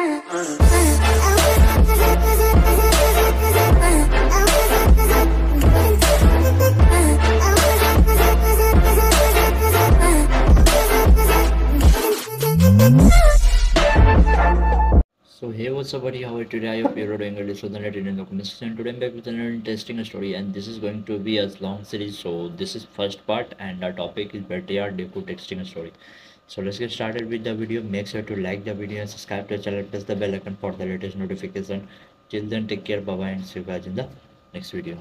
So hey what's up buddy? How are you today? I hope you're doing really so then I did in the comment section today I'm back with another interesting story and this is going to be a long series so this is first part and our topic is Bertiard Deku texting story so let's get started with the video. Make sure to like the video and subscribe to the channel. Press the bell icon for the latest notification. Till then take care. Bye bye and see you guys in the next video